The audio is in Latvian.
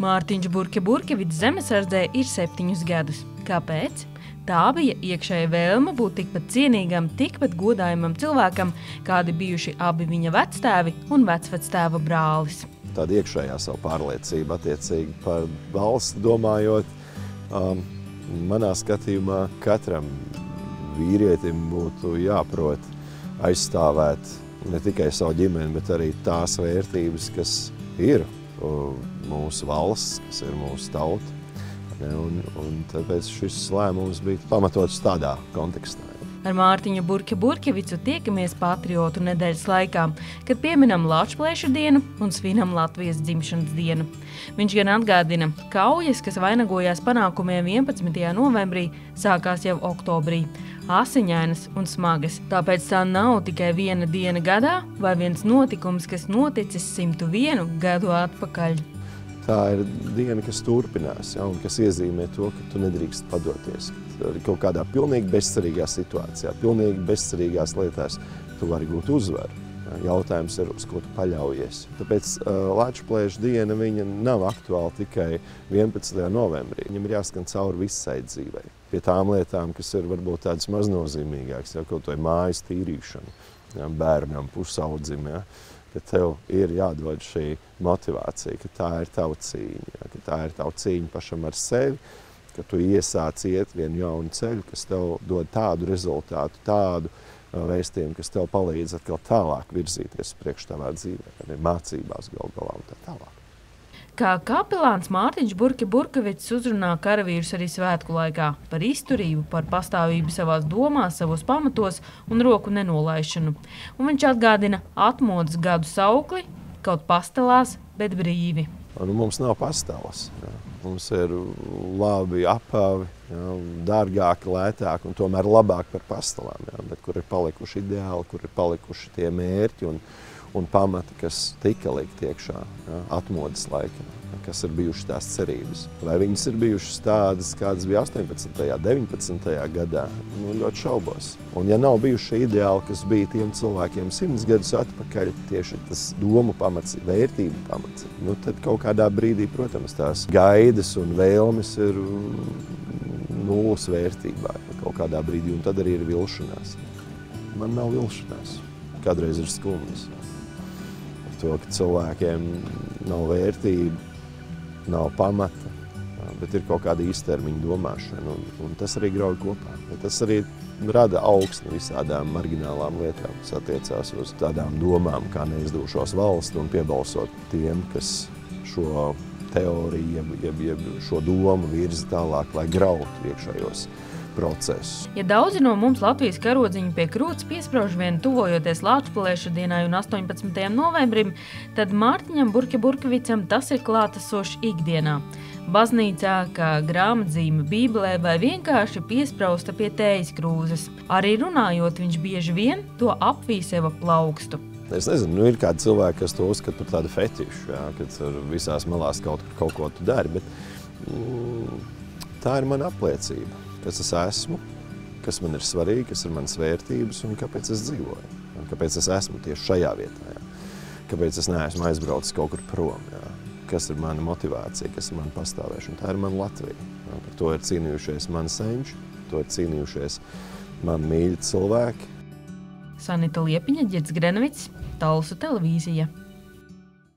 Mārtiņš Burke Burkevits zemesardzē ir septiņus gadus. Kāpēc? Tā bija iekšēja vēlme būt tikpat cienīgam, tikpat godājumam cilvēkam, kādi bijuši abi viņa vectēvi un vecvectēva brālis. Tāda iekšējā savu pārliecība attiecīgi par valsts domājot, um, manā skatījumā katram vīrietim būtu jāprot aizstāvēt ne tikai savu ģimeni, bet arī tās vērtības, kas ir mūsu valsts, kas ir mūsu tauta. Un, un tāpēc šis lēmums bija pamatots tādā kontekstā. Ar Mārtiņu Burke Burkevicu tiekamies Patriotu nedēļas laikā, kad pieminam Latvijas dienu un svinam Latvijas dzimšanas dienu. Viņš gan atgādina, ka kaujas, kas vainagojās panākumiem 11. novembrī, sākās jau oktobrī. Asiņainas un smagas. Tāpēc tā nav tikai viena diena gadā vai viens notikums, kas noticis 101 gadu atpakaļ tā ir diena, kas turpinās, ja, un kas iezīmē to, ka tu nedrīkst padoties. Kaut kādā pilnīgi bezcerīgā situācijā, pilnīgi bezcerīgās lietās tu vari gūt uzvaru. Jautājums ir, uz ko tu paļaujies. Tāpēc uh, Latvijas diena viņa nav aktuāla tikai 11. novembrī. Viņam ir jāskan cauri visai dzīvei. Pie tām lietām, kas ir varbūt tādas maznozīmīgākas, ja, kaut vai mājas tīrīšana ja, bērnam, pusaudzim. Ja. Ka tev ir jādod šī motivācija, ka tā ir tava cīņa, ja, ka tā ir tava cīņa pašam ar sevi, ka tu iesāc iet vienu jaunu ceļu, kas tev dod tādu rezultātu, tādu uh, vēstījumu, kas tev palīdz atkal tālāk virzīties priekš tavā dzīvē, mācībās gal galā un tā tālāk. Kā kapelāns Mārtiņš Burke Burkevits uzrunā karavīrus arī svētku laikā par izturību, par pastāvību savās domās, savos pamatos un roku nenolaišanu. Un viņš atgādina atmodas gadu saukli, kaut pastelās, bet brīvi. Nu, mums nav pastelas. Jā. Mums ir labi apavi, jā, dārgāki, lētāki un tomēr labāk par pastelām. Jā, bet kur ir palikuši ideāli, kur ir palikuši tie mērķi un, un pamati, kas tika likt iekšā ja, atmodas laikā, kas ir bijušas tās cerības. Vai viņas ir bijušas tādas, kādas bija 18. un 19. gadā, nu, ļoti šaubos. Un ja nav bijuši ideāli, kas bija tiem cilvēkiem simts gadus atpakaļ, tieši tas domu pamats, vērtību pamats, nu, tad kaut kādā brīdī, protams, tās gaidas un vēlmes ir nulles vērtībā kaut kādā brīdī, un tad arī ir vilšanās. Man nav vilšanās. Kādreiz ir skumjas to, ka cilvēkiem nav vērtība, nav pamata, bet ir kaut kāda īstermiņa domāšana. Un, un tas arī grauj kopā. Tas arī rada augsni visādām marginālām lietām, kas attiecās uz tādām domām, kā neizdošos valsts un piebalsot tiem, kas šo teoriju, jeb, jeb, jeb šo domu virza tālāk, lai grautu iekšējos procesu. Ja daudzi no mums Latvijas karodziņu pie krūts piesprauž vien tuvojoties Latvijas dienai un 18. novembrim, tad Mārtiņam Burke Burkevicam tas ir klātesošs ikdienā. Baznīcā, kā grāmatzīme Bībelē vai vienkārši piesprausta pie tējas krūzes. Arī runājot, viņš bieži vien to apvīseva plaukstu. Es nezinu, nu ir kādi cilvēki, kas to uzskata par tādu fetišu, jā, kad visās malās kaut, kaut ko tu dari, bet mm, tā ir mana apliecība kas es esmu, kas man ir svarīgi, kas ir manas vērtības un kāpēc es dzīvoju. Un kāpēc es esmu tieši šajā vietā. Jā. Kāpēc es neesmu aizbraucis kaut kur prom. Jā. Kas ir mana motivācija, kas ir mana pastāvēšana. Tā ir mana Latvija. Jā. Par to ir cīnījušies mani senči, to ir cīnījušies mani mīļi cilvēki. Sanita Liepiņa, Ģets Grenovits, Talsu televīzija.